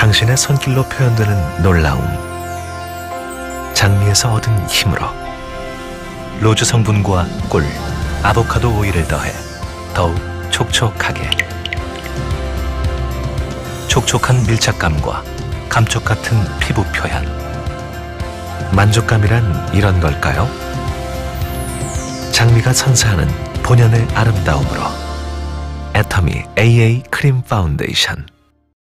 당신의 손길로 표현되는 놀라움. 장미에서 얻은 힘으로 로즈 성분과 꿀, 아보카도 오일을 더해 더욱 촉촉하게. 촉촉한 밀착감과 감촉 같은 피부 표현. 만족감이란 이런 걸까요? 장미가 선사하는 본연의 아름다움으로 애터미 AA 크림 파운데이션